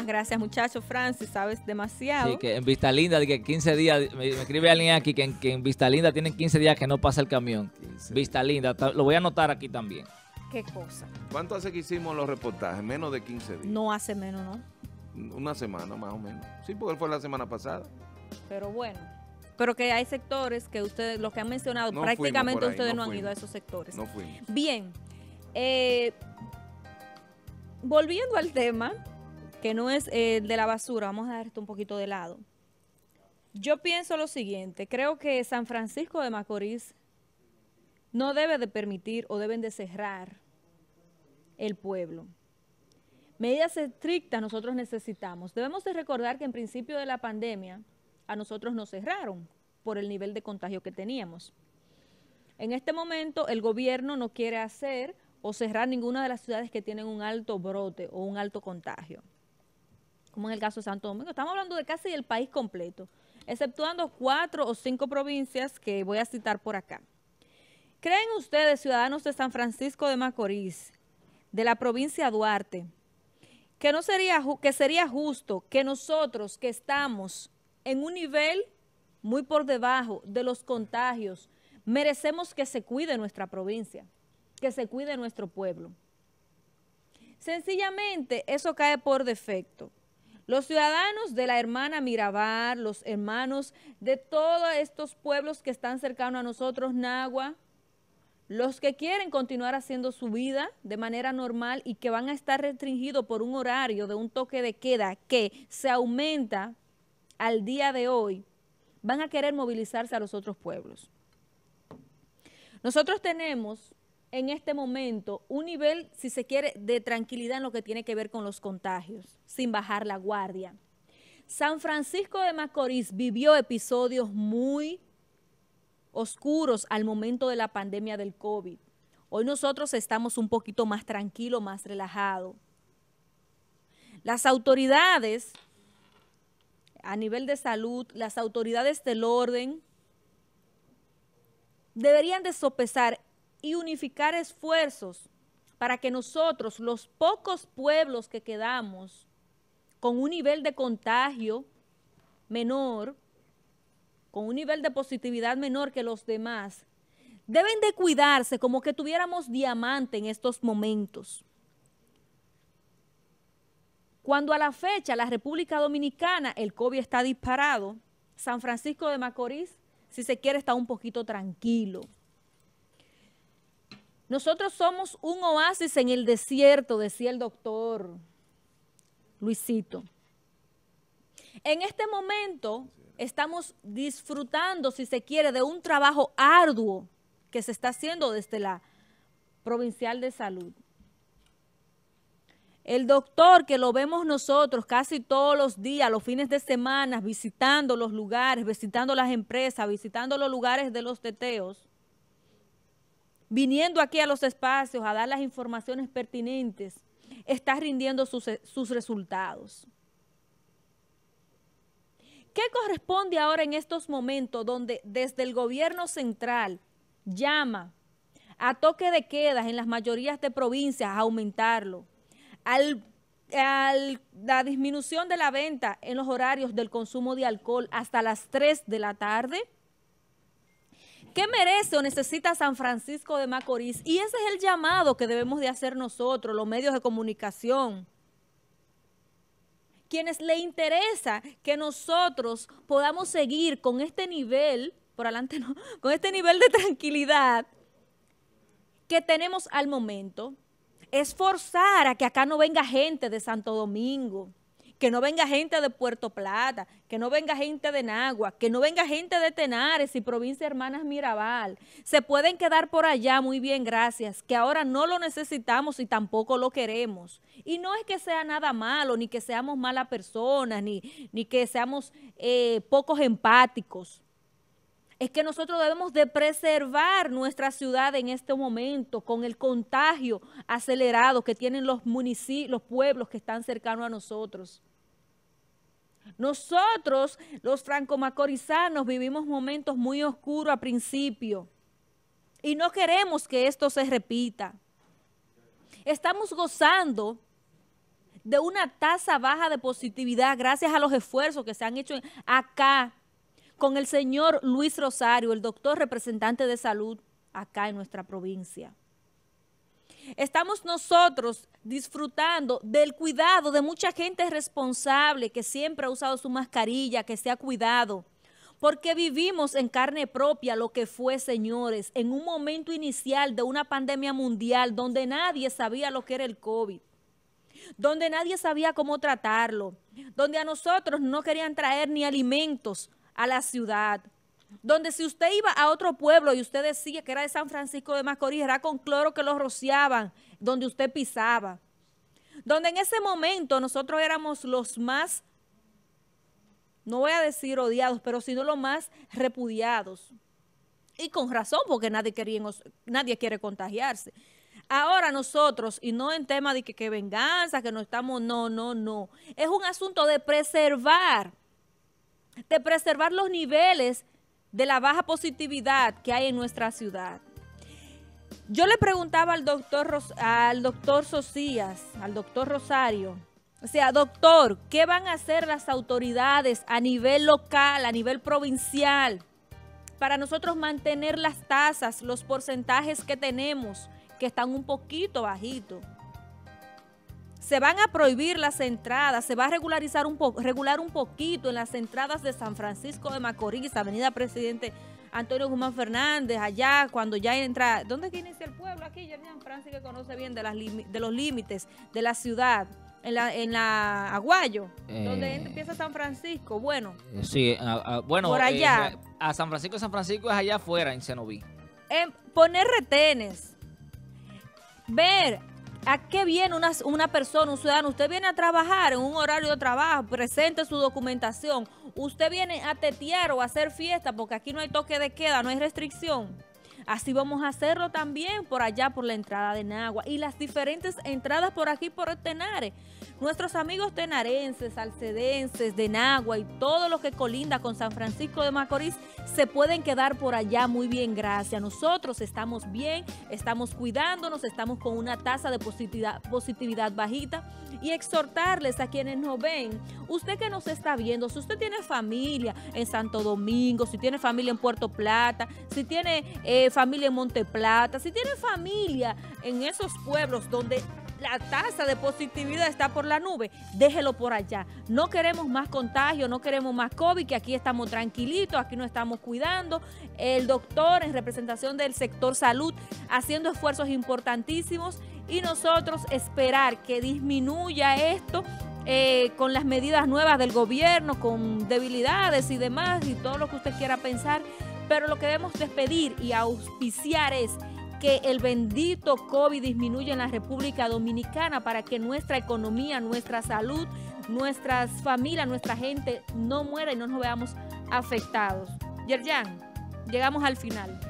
Muchísimas gracias, muchachos. Francis, sabes demasiado. Sí, que en Vista Linda, de que 15 días, me, me escribe alguien aquí que en, que en Vista Linda tienen 15 días que no pasa el camión. 15. Vista Linda, lo voy a anotar aquí también. Qué cosa. ¿Cuánto hace que hicimos los reportajes? Menos de 15 días. No hace menos, ¿no? Una semana más o menos. Sí, porque fue la semana pasada. Pero bueno. Pero que hay sectores que ustedes, los que han mencionado, No prácticamente ahí, ustedes no no han ido a esos sectores. No fuimos. Bien. eh, volviendo al tema, que no es el de la basura, vamos a dar esto un poquito de lado. Yo pienso lo siguiente, creo que San Francisco de Macorís no debe de permitir o deben de cerrar el pueblo. Medidas estrictas nosotros necesitamos. Debemos de recordar que en principio de la pandemia a nosotros nos cerraron por el nivel de contagio que teníamos. En este momento el gobierno no quiere hacer o cerrar ninguna de las ciudades que tienen un alto brote o un alto contagio, como en el caso de Santo Domingo. Estamos hablando de casi el país completo, exceptuando cuatro o cinco provincias que voy a citar por acá. ¿Creen ustedes, ciudadanos de San Francisco de Macorís, de la provincia Duarte, que no sería que sería justo que nosotros que estamos en un nivel muy por debajo de los contagios, merecemos que se cuide nuestra provincia, que se cuide nuestro pueblo. Sencillamente, eso cae por defecto. Los ciudadanos de la hermana Mirabal, los hermanos de todos estos pueblos que están cercanos a nosotros, Nagua, los que quieren continuar haciendo su vida de manera normal y que van a estar restringidos por un horario de un toque de queda que se aumenta al día de hoy, van a querer movilizarse a los otros pueblos. Nosotros tenemos en este momento un nivel, si se quiere, de tranquilidad en lo que tiene que ver con los contagios, sin bajar la guardia. San Francisco de Macorís vivió episodios muy oscuros al momento de la pandemia del COVID. Hoy nosotros estamos un poquito más tranquilos, más relajados. Las autoridades a nivel de salud, las autoridades del orden, deberían de sopesar y unificar esfuerzos para que nosotros, los pocos pueblos que quedamos con un nivel de contagio menor, con un nivel de positividad menor que los demás, deben de cuidarse como que tuviéramos diamante en estos momentos. Cuando a la fecha la República Dominicana, el COVID está disparado, San Francisco de Macorís, si se quiere, está un poquito tranquilo. Nosotros somos un oasis en el desierto, decía el doctor Luisito. En este momento estamos disfrutando, si se quiere, de un trabajo arduo que se está haciendo desde la Provincial de Salud. El doctor que lo vemos nosotros casi todos los días, los fines de semana, visitando los lugares, visitando las empresas, visitando los lugares de los teteos, viniendo aquí a los espacios a dar las informaciones pertinentes, está rindiendo sus, resultados. ¿Qué corresponde ahora en estos momentos donde desde el gobierno central llama a toque de quedas en las mayorías de provincias a aumentarlo? Al, al, la disminución de la venta en los horarios del consumo de alcohol hasta las 3 de la tarde? ¿Qué merece o necesita San Francisco de Macorís? Y ese es el llamado que debemos de hacer nosotros, los medios de comunicación. Quienes le interesa que nosotros podamos seguir con este nivel, por adelante no, con este nivel de tranquilidad que tenemos al momento, es forzar a que acá no venga gente de Santo Domingo, que no venga gente de Puerto Plata, que no venga gente de Nagua, que no venga gente de Tenares y provincia Hermanas Mirabal. Se pueden quedar por allá, muy bien, gracias, que ahora no lo necesitamos y tampoco lo queremos. Y no es que sea nada malo, ni que seamos malas personas, ni, ni que seamos eh, pocos empáticos es que nosotros debemos de preservar nuestra ciudad en este momento con el contagio acelerado que tienen los municipios, los pueblos que están cercanos a nosotros. Nosotros, los franco-macorizanos, vivimos momentos muy oscuros a principio y no queremos que esto se repita. Estamos gozando de una tasa baja de positividad gracias a los esfuerzos que se han hecho acá con el señor Luis Rosario, el doctor representante de salud acá en nuestra provincia. Estamos nosotros disfrutando del cuidado de mucha gente responsable que siempre ha usado su mascarilla, que se ha cuidado, porque vivimos en carne propia lo que fue, señores, en un momento inicial de una pandemia mundial donde nadie sabía lo que era el COVID donde nadie sabía cómo tratarlo, donde a nosotros no querían traer ni alimentos a la ciudad, donde si usted iba a otro pueblo y usted decía que era de San Francisco de Macorís, era con cloro que lo rociaban, donde usted pisaba. Donde en ese momento nosotros éramos los más, no voy a decir odiados, pero sino los más repudiados. Y con razón, porque nadie, nadie quiere contagiarse. Ahora nosotros, y no en tema de que, que venganza, que no estamos, no, no, no. Es un asunto de preservar, de preservar los niveles de la baja positividad que hay en nuestra ciudad. Yo le preguntaba al doctor, al doctor Socias, al doctor Rosario, o sea, doctor, ¿qué van a hacer las autoridades a nivel local, a nivel provincial, para nosotros mantener las tasas, los porcentajes que tenemos, que están un poquito bajitos? Se van a prohibir las entradas, se va a regularizar un poco, regular un poquito en las entradas de San Francisco de Macorís, Avenida Presidente Antonio Guzmán Fernández, allá cuando ya entra, ¿dónde es que inicia el pueblo? Aquí, Yernian Francis que conoce bien de, las de los límites de la ciudad. En la, en la Aguayo, donde eh, empieza San Francisco, bueno. Eh, sí, bueno, por allá. Eh, a San Francisco, San Francisco es allá afuera, en Cenoví. poner retenes, ver ¿A qué viene una, una, persona, un ciudadano? Usted viene a trabajar en un horario de trabajo, presente su documentación. Usted viene a tetear o a hacer fiesta porque aquí no hay toque de queda, no hay restricción. Así vamos a hacerlo también por allá, por la entrada de Nagua y las diferentes entradas por aquí, por Tenares. Nuestros amigos tenarenses, alcedenses, de Nagua y todo lo que colinda con San Francisco de Macorís se pueden quedar por allá muy bien, gracias. Nosotros estamos bien, estamos cuidándonos, estamos con una tasa de positividad, positividad bajita y exhortarles a quienes nos ven, usted que nos está viendo, si usted tiene familia en Santo Domingo, si tiene familia en Puerto Plata, si tiene eh, familia en Monte Plata, si tiene familia en esos pueblos donde la tasa de positividad está por la nube, déjelo por allá. No queremos más contagio, no queremos más COVID, que aquí estamos tranquilitos, aquí nos estamos cuidando. El doctor en representación del sector salud haciendo esfuerzos importantísimos y nosotros esperar que disminuya esto eh, con las medidas nuevas del gobierno, con debilidades y demás y todo lo que usted quiera pensar. Pero lo que debemos despedir y auspiciar es que el bendito COVID disminuya en la República Dominicana para que nuestra economía, nuestra salud, nuestras familias, nuestra gente no muera y no nos veamos afectados. Yerjan, llegamos al final.